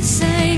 insane